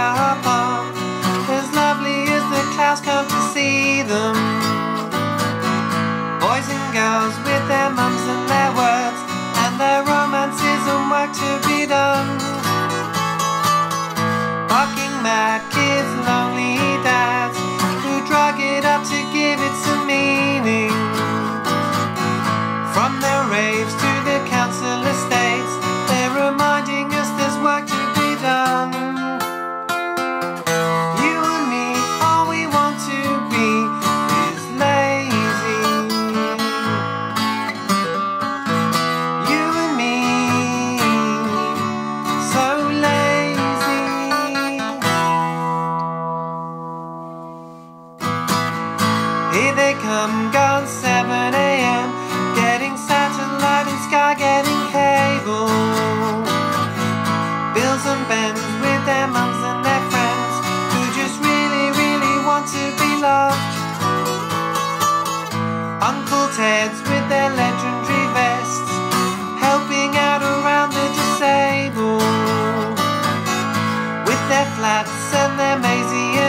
how come gone 7 a.m. Getting satellite and sky, getting cable. Bills and Bens with their mums and their friends who just really, really want to be loved. Uncle Ted's with their legendary vests, helping out around the disabled. With their flats and their Maisie